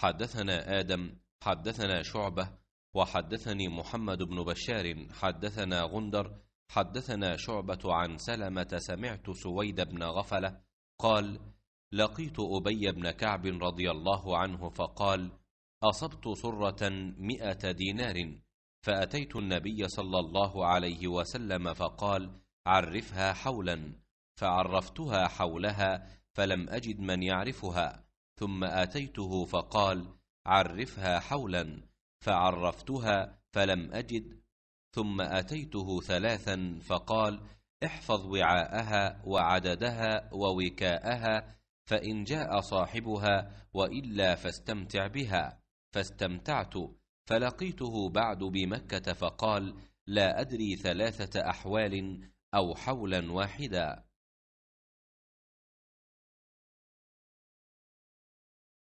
حدثنا آدم حدثنا شعبة وحدثني محمد بن بشار حدثنا غندر حدثنا شعبة عن سلمة سمعت سويد بن غفلة قال لقيت أبي بن كعب رضي الله عنه فقال أصبت صرة مئة دينار فأتيت النبي صلى الله عليه وسلم فقال عرفها حولا فعرفتها حولها فلم أجد من يعرفها ثم آتيته فقال عرفها حولا فعرفتها فلم أجد. ثم أتيته ثلاثا فقال احفظ وعاءها وعددها ووكاءها فإن جاء صاحبها وإلا فاستمتع بها. فاستمتعت فلقيته بعد بمكة فقال لا أدري ثلاثة أحوال أو حولا واحدا.